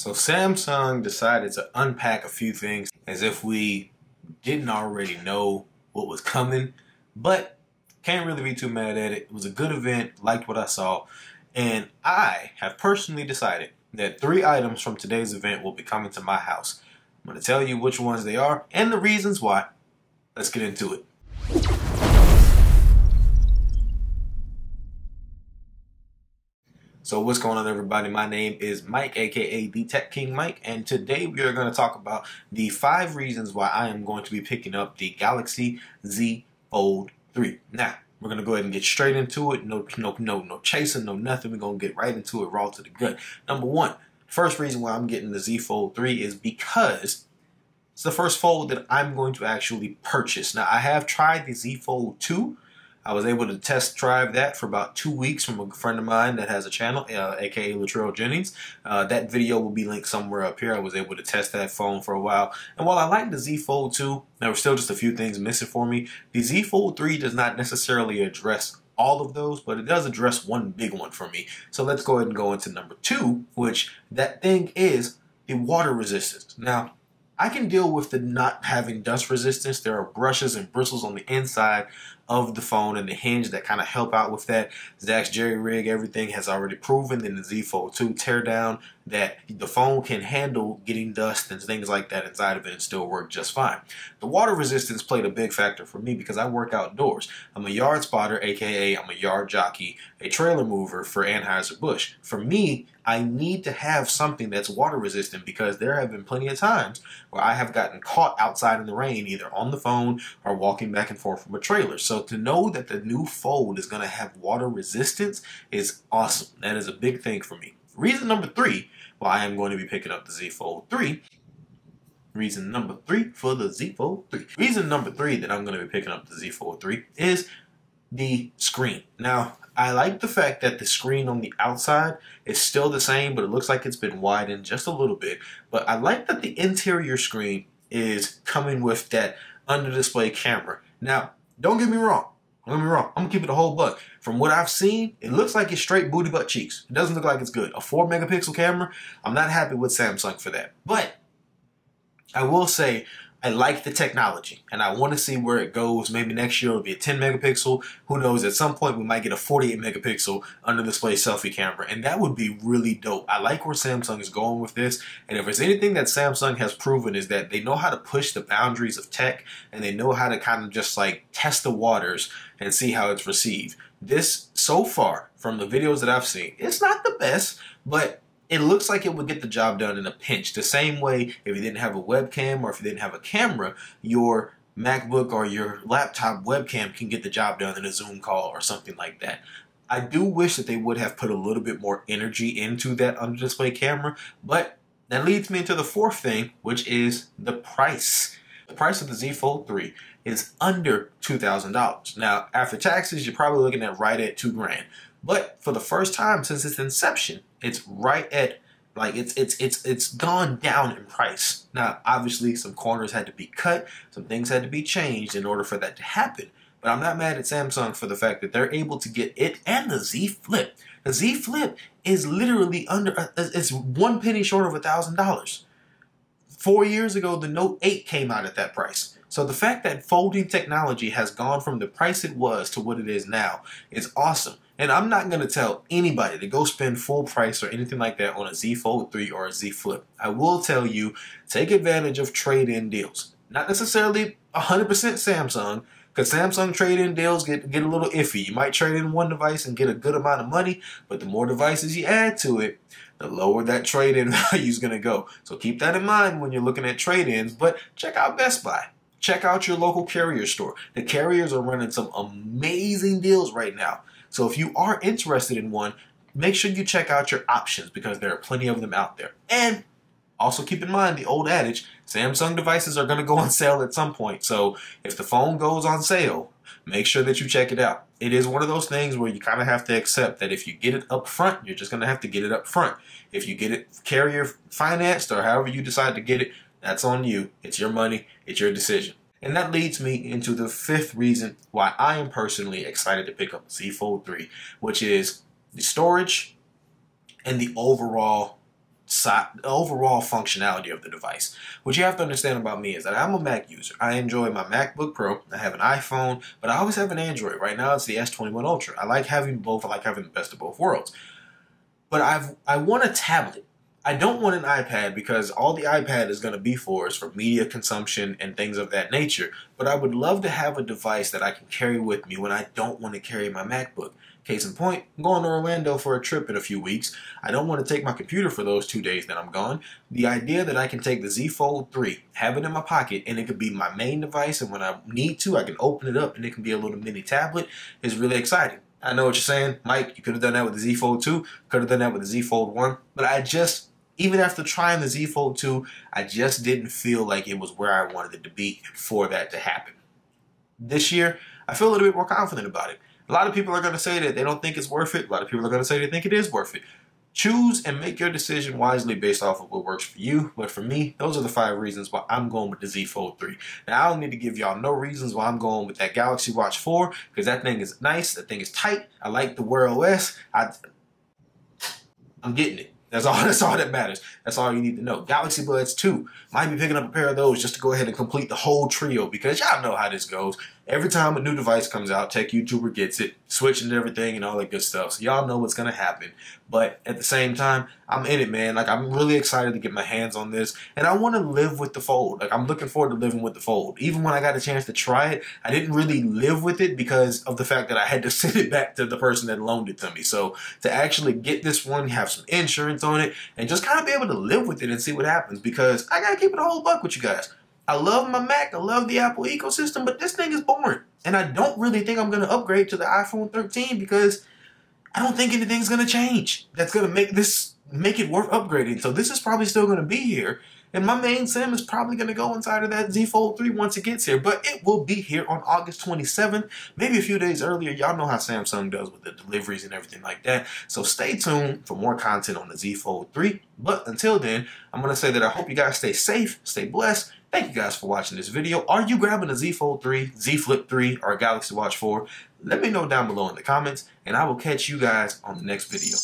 So Samsung decided to unpack a few things as if we didn't already know what was coming, but can't really be too mad at it. It was a good event, liked what I saw, and I have personally decided that three items from today's event will be coming to my house. I'm going to tell you which ones they are and the reasons why. Let's get into it. So what's going on everybody? My name is Mike, aka the Tech King Mike, and today we are going to talk about the five reasons why I am going to be picking up the Galaxy Z Fold 3. Now, we're going to go ahead and get straight into it. No, no, no, no chasing, no nothing. We're going to get right into it, raw to the gut. Number one, first reason why I'm getting the Z Fold 3 is because it's the first fold that I'm going to actually purchase. Now, I have tried the Z Fold 2, I was able to test drive that for about two weeks from a friend of mine that has a channel, uh, aka Latrell Jennings. Uh, that video will be linked somewhere up here. I was able to test that phone for a while. And while I like the Z Fold 2, there were still just a few things missing for me. The Z Fold 3 does not necessarily address all of those, but it does address one big one for me. So let's go ahead and go into number two, which that thing is the water resistance. Now, I can deal with the not having dust resistance. There are brushes and bristles on the inside of the phone and the hinge that kind of help out with that. Zack's Jerry Rig, everything has already proven in the Z Fold 2 teardown that the phone can handle getting dust and things like that inside of it and still work just fine. The water resistance played a big factor for me because I work outdoors. I'm a yard spotter, aka I'm a yard jockey, a trailer mover for Anheuser-Busch. For me, I need to have something that's water resistant because there have been plenty of times where I have gotten caught outside in the rain, either on the phone or walking back and forth from a trailer. So to know that the new Fold is going to have water resistance is awesome. That is a big thing for me. Reason number three why I am going to be picking up the Z Fold 3. Reason number three for the Z Fold 3. Reason number three that I'm going to be picking up the Z Fold 3 is the screen. Now, I like the fact that the screen on the outside is still the same, but it looks like it's been widened just a little bit. But I like that the interior screen is coming with that under display camera. Now, don't get me wrong. Don't get me wrong. I'm gonna keep it a whole buck. From what I've seen, it looks like it's straight booty butt cheeks. It doesn't look like it's good. A four megapixel camera, I'm not happy with Samsung for that. But I will say I like the technology and I want to see where it goes. Maybe next year it'll be a 10 megapixel. Who knows? At some point we might get a 48 megapixel under display selfie camera and that would be really dope. I like where Samsung is going with this. And if there's anything that Samsung has proven is that they know how to push the boundaries of tech and they know how to kind of just like test the waters and see how it's received. This so far from the videos that I've seen, it's not the best, but it looks like it would get the job done in a pinch. The same way if you didn't have a webcam or if you didn't have a camera, your MacBook or your laptop webcam can get the job done in a Zoom call or something like that. I do wish that they would have put a little bit more energy into that under display camera, but that leads me into the fourth thing, which is the price. The price of the Z Fold 3 is under $2,000. Now, after taxes, you're probably looking at right at two grand. But for the first time since its inception, it's right at like it's it's it's it's gone down in price. Now, obviously, some corners had to be cut, some things had to be changed in order for that to happen. But I'm not mad at Samsung for the fact that they're able to get it and the Z Flip. The Z Flip is literally under uh, it's one penny short of a thousand dollars. Four years ago, the Note 8 came out at that price. So the fact that folding technology has gone from the price it was to what it is now is awesome. And I'm not going to tell anybody to go spend full price or anything like that on a Z Fold 3 or a Z Flip. I will tell you, take advantage of trade-in deals. Not necessarily 100% Samsung, because Samsung trade-in deals get, get a little iffy. You might trade in one device and get a good amount of money, but the more devices you add to it, the lower that trade-in value is going to go. So keep that in mind when you're looking at trade-ins, but check out Best Buy. Check out your local carrier store. The carriers are running some amazing deals right now. So if you are interested in one, make sure you check out your options because there are plenty of them out there. And also keep in mind the old adage, Samsung devices are going to go on sale at some point. So if the phone goes on sale, make sure that you check it out. It is one of those things where you kind of have to accept that if you get it up front, you're just going to have to get it up front. If you get it carrier financed or however you decide to get it, that's on you. It's your money. It's your decision. And that leads me into the fifth reason why I am personally excited to pick up Z Fold 3, which is the storage and the overall overall functionality of the device. What you have to understand about me is that I'm a Mac user. I enjoy my MacBook Pro. I have an iPhone, but I always have an Android. Right now, it's the S21 Ultra. I like having both. I like having the best of both worlds. But I've I want a tablet. I don't want an iPad because all the iPad is going to be for is for media consumption and things of that nature. But I would love to have a device that I can carry with me when I don't want to carry my MacBook. Case in point, I'm going to Orlando for a trip in a few weeks. I don't want to take my computer for those two days that I'm gone. The idea that I can take the Z Fold 3, have it in my pocket, and it could be my main device, and when I need to, I can open it up and it can be a little mini tablet is really exciting. I know what you're saying, Mike. You could have done that with the Z Fold 2, could have done that with the Z Fold 1, but I just even after trying the Z Fold 2, I just didn't feel like it was where I wanted it to be for that to happen. This year, I feel a little bit more confident about it. A lot of people are going to say that they don't think it's worth it. A lot of people are going to say they think it is worth it. Choose and make your decision wisely based off of what works for you. But for me, those are the five reasons why I'm going with the Z Fold 3. Now, I don't need to give y'all no reasons why I'm going with that Galaxy Watch 4 because that thing is nice. That thing is tight. I like the Wear OS. I, I'm getting it. That's all. That's all that matters. That's all you need to know. Galaxy Buds 2 might be picking up a pair of those just to go ahead and complete the whole trio because y'all know how this goes. Every time a new device comes out, tech YouTuber gets it, switching everything and all that good stuff. So y'all know what's gonna happen. But at the same time, I'm in it, man. Like I'm really excited to get my hands on this, and I want to live with the fold. Like I'm looking forward to living with the fold. Even when I got a chance to try it, I didn't really live with it because of the fact that I had to send it back to the person that loaned it to me. So to actually get this one, have some insurance on it, and just kind of be able to live with it and see what happens. Because I gotta keep it a whole buck with you guys. I love my Mac, I love the Apple ecosystem, but this thing is boring. And I don't really think I'm going to upgrade to the iPhone 13 because I don't think anything's going to change. That's going to make this make it worth upgrading. So this is probably still going to be here. And my main sim is probably going to go inside of that Z Fold 3 once it gets here. But it will be here on August 27th, maybe a few days earlier. Y'all know how Samsung does with the deliveries and everything like that. So stay tuned for more content on the Z Fold 3. But until then, I'm going to say that I hope you guys stay safe, stay blessed, Thank you guys for watching this video. Are you grabbing a Z Fold 3, Z Flip 3, or a Galaxy Watch 4? Let me know down below in the comments, and I will catch you guys on the next video.